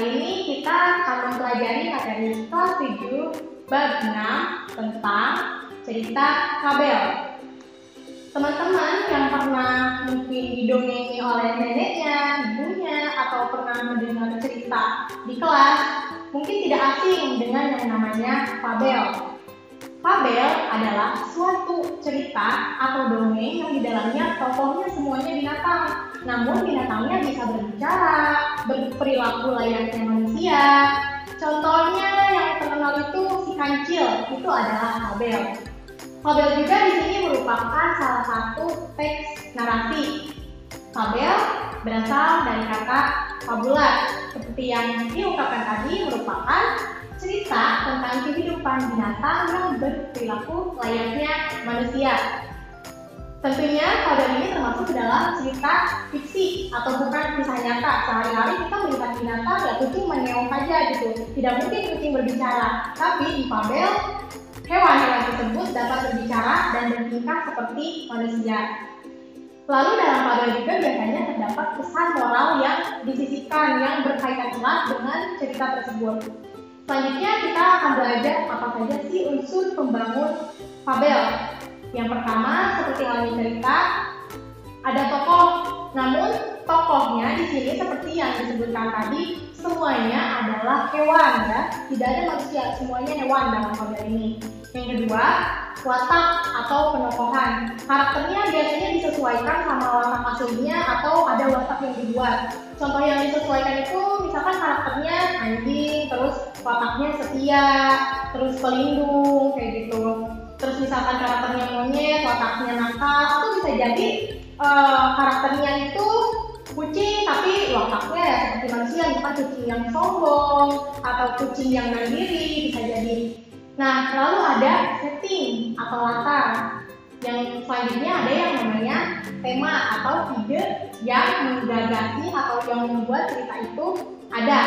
Kali ini kita akan mempelajari materi kelas 7 bab 6 tentang cerita kabel. Teman-teman yang pernah mungkin didongeng oleh neneknya, ibunya, atau pernah mendengar cerita di kelas, mungkin tidak asing dengan yang namanya fabel. Fabel adalah suatu cerita atau dongeng yang di dalamnya tokohnya semuanya binatang. Namun binatangnya bisa berbicara, berperilaku layaknya manusia. Contohnya yang terkenal itu si kancil, itu adalah fabel. Fabel juga di sini merupakan salah satu teks narasi. Fabel berasal dari kata fabula, seperti yang diungkapkan tadi merupakan cerita tentang kehidupan binatang yang berperilaku layaknya manusia. Tentunya fabel ini termasuk dalam cerita fiksi atau bukan kisah nyata. Sehari-hari kita melihat binatang ya kucing mengeong saja gitu. Tidak mungkin kucing berbicara. Tapi di fabel hewan-hewan tersebut dapat berbicara dan bertingkah seperti manusia. Lalu dalam fabel juga biasanya terdapat pesan moral yang disisipkan yang berkaitan erat dengan cerita tersebut. Selanjutnya kita akan belajar apa saja sih unsur pembangun fabel. Yang pertama, seperti halnya cerita, ada tokoh. Namun tokohnya di sini seperti yang disebutkan tadi, semuanya adalah hewan ya. Tidak ada manusia, semuanya hewan dalam fabel ini. Yang kedua, watak atau penokohan. Karakternya biasanya disesuaikan sama watak aslinya atau ada watak yang dibuat. Contoh yang disesuaikan itu misalkan karakternya anjing, terus wataknya setia, terus pelindung kayak gitu. Terus misalkan karakternya monyet, wataknya nakal, atau bisa jadi uh, karakternya itu kucing tapi wataknya ya seperti manusia, bukan kucing yang sombong atau kucing yang mandiri bisa jadi. Nah, lalu ada setting atau latar. Yang selanjutnya ada yang namanya tema atau ide yang menggagasi atau yang membuat cerita itu ada.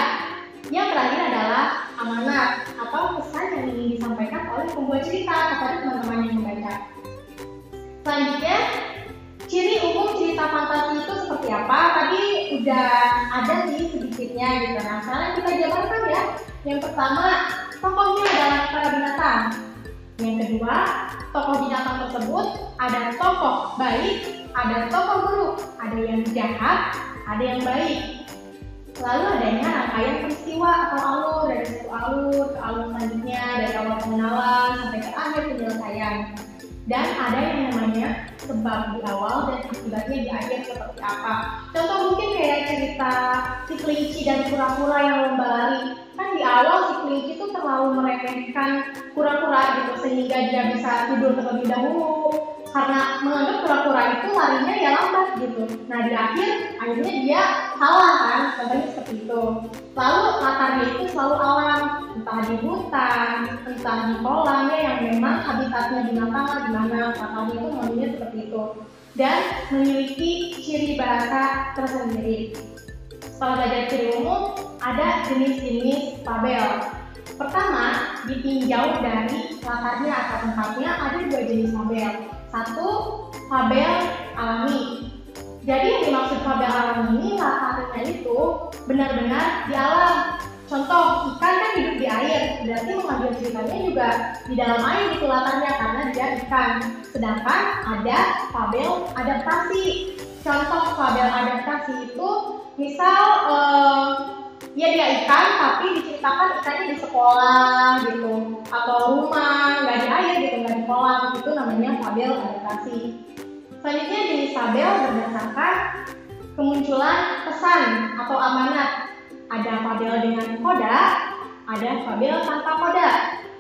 Yang terakhir adalah amanat atau pesan yang ingin disampaikan pembuat cerita kepada teman-teman yang membaca. Selanjutnya, ciri umum cerita fantasi itu seperti apa? Tadi udah ada sih sedikitnya gitu. Nah, sekarang kita jabarkan ya. Yang pertama, tokohnya adalah para binatang. Yang kedua, tokoh binatang tersebut ada tokoh baik, ada tokoh buruk, ada yang jahat, ada yang baik. Lalu adanya rangkaian peristiwa atau alur dari satu alur ke alur selanjutnya dari awal pengenalan sampai ke akhir penyelesaian. Dan ada yang namanya sebab di awal dan akibatnya di akhir seperti apa. Contoh mungkin kayak cerita si kelinci dan kura-kura yang lomba lari. Kan di awal si kelinci itu terlalu meremehkan kura-kura gitu sehingga dia bisa tidur terlebih dahulu karena menganggap kura-kura itu larinya ya lambat gitu. Nah di akhir akhirnya dia salah kan, contohnya seperti itu. Lalu latarnya itu selalu alam, entah di hutan, entah di kolam ya yang memang habitatnya binatang di mana latarnya itu modelnya seperti itu dan memiliki ciri bahasa tersendiri. Setelah belajar ciri umum, ada jenis-jenis tabel. Pertama, ditinjau dari latarnya atau tempatnya ada dua jenis tabel. Satu, fabel alami. Jadi yang dimaksud fabel alami ini latarnya itu benar-benar di alam. Contoh, ikan kan hidup di air, berarti mengambil ceritanya juga di dalam air itu latarnya karena dia ikan. Sedangkan ada fabel adaptasi. Contoh fabel adaptasi itu misal eh, ya dia ikan tapi diceritakan ikannya di sekolah gitu atau rumah nggak di air gitu nggak di kolam itu namanya fabel adaptasi. Selanjutnya jenis fabel berdasarkan kemunculan pesan atau amanat. Ada fabel dengan koda ada fabel tanpa koda.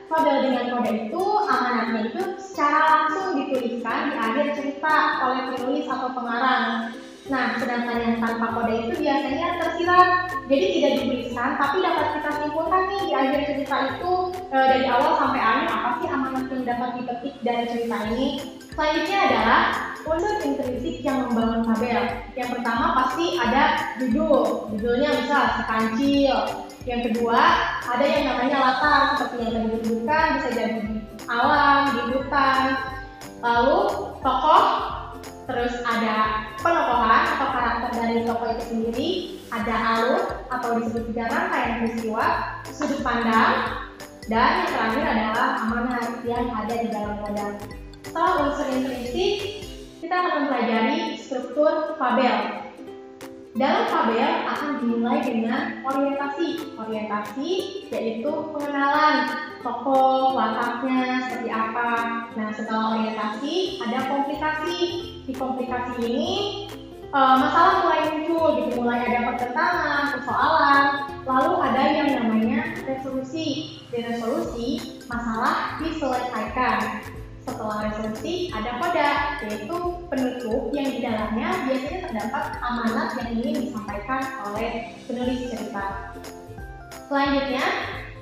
Fabel dengan koda itu amanatnya itu secara langsung dituliskan di akhir cerita oleh penulis atau pengarang. Nah, sedangkan yang tanpa kode itu biasanya tersirat, jadi tidak dituliskan, tapi dapat kita simpulkan nih di akhir cerita itu e, dari awal sampai akhir apa sih amanat yang dapat dipetik dari cerita ini. Selanjutnya adalah unsur intrinsik yang membangun tabel. Yang pertama pasti ada judul, judulnya misal sekancil. Yang kedua ada yang namanya latar seperti yang tadi disebutkan bisa jadi di alam, di. Lalu tokoh terus ada penokohan atau karakter dari tokoh itu sendiri, ada alur atau disebut juga rangkaian peristiwa, sudut pandang, dan yang terakhir adalah amanat yang ada di dalam modal. Setelah unsur intrinsik, kita akan mempelajari struktur fabel. Dalam fabel akan dimulai dengan orientasi. Orientasi yaitu pengenalan tokoh, wataknya seperti apa. Nah, setelah orientasi ada komplikasi. Di komplikasi ini uh, masalah mulai muncul gitu, mulai ada pertentangan, persoalan, lalu ada yang namanya resolusi. Di resolusi masalah diselesaikan. Setelah resolusi ada koda, yaitu penutup yang di dalamnya biasanya terdapat amanat yang ingin disampaikan oleh penulis cerita. Selanjutnya,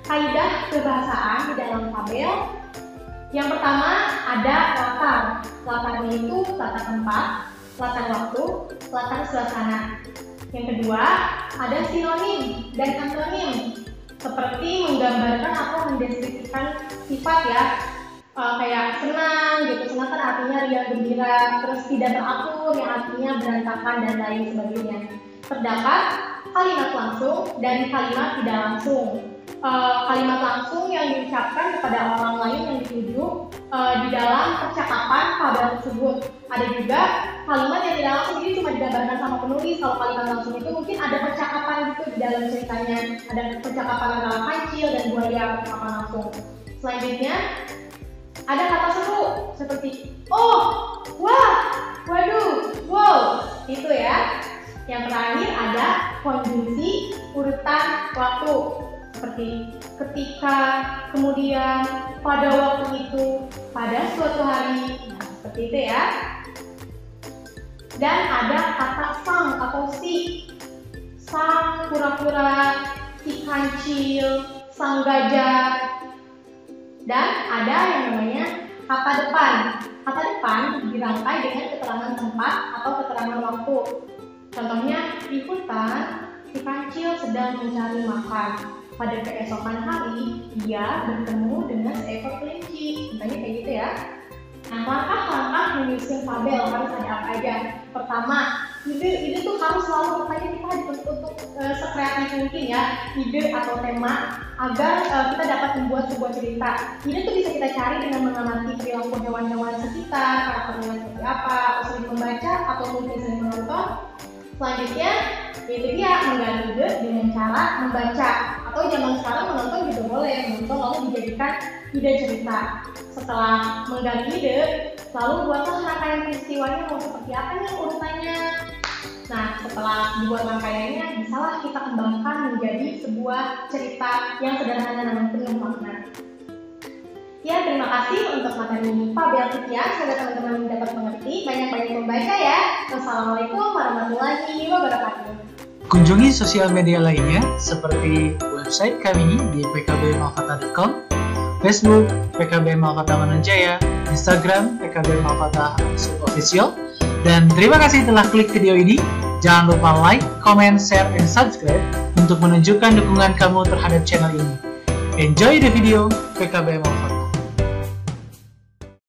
kaidah kebahasaan di dalam tabel. Yang pertama ada latar. Latarnya itu latar tempat, latar waktu, latar suasana. Yang kedua, ada sinonim dan antonim seperti menggambarkan atau mendeskripsikan sifat ya. Uh, kayak senang gitu. Senang kan artinya riang gembira terus tidak teratur yang artinya berantakan dan lain sebagainya. Terdapat kalimat langsung dan kalimat tidak langsung. Uh, kalimat langsung yang diucapkan kepada orang lain yang dituju uh, di dalam percakapan kabar tersebut ada juga kalimat yang tidak langsung ini cuma digambarkan sama penulis kalau kalimat langsung itu mungkin ada percakapan gitu di dalam ceritanya ada percakapan antara kancil dan buaya percakapan langsung selanjutnya ada kata seru seperti oh, wah, waduh, wow, itu ya. Yang terakhir ada konjungsi urutan waktu seperti ketika, kemudian, pada waktu itu, pada suatu hari, nah, seperti itu ya. Dan ada kata sang atau si, sang pura-pura, si kancil, sang gajah, dan ada yang namanya kata depan. Kata depan dirangkai dengan keterangan tempat atau keterangan waktu. Contohnya di hutan, si kancil sedang mencari makan. Pada keesokan hari, dia bertemu dengan seekor kelinci. Contohnya kayak gitu ya. Nah, langkah-langkah menyusun fabel harus ada apa aja? Pertama, ide ide tuh harus selalu bertanya kita untuk, untuk uh, sekreatif mungkin ya ide atau tema agar uh, kita dapat membuat sebuah cerita. Ide tuh bisa kita cari dengan mengamati perilaku hewan-hewan sekitar karakternya seperti apa sering membaca atau mungkin sering menonton. Selanjutnya itu dia menggali ide dengan cara membaca. Atau zaman sekarang menonton juga boleh menonton lalu dijadikan ide cerita setelah menggali ide lalu buatlah rangkaian peristiwanya mau seperti apa nih urutannya Nah, setelah dibuat rangkaiannya, bisalah kita kembangkan menjadi sebuah cerita yang sederhana namun penuh makna. Ya, terima kasih untuk materi Fabel sekian. Semoga teman-teman dapat mengerti. Banyak-banyak membaca ya. Wassalamualaikum warahmatullahi wabarakatuh. Kunjungi sosial media lainnya seperti website kami di pkbmalkata.com, Facebook PKB Malkata Mananjaya, Instagram PKB Malkata Official, dan terima kasih telah klik video ini. Jangan lupa like, comment, share, and subscribe untuk menunjukkan dukungan kamu terhadap channel ini. Enjoy the video, PKB Malfat.